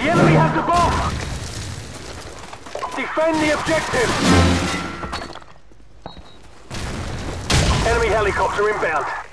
The enemy has the bomb! Defend the objective! Enemy helicopter inbound.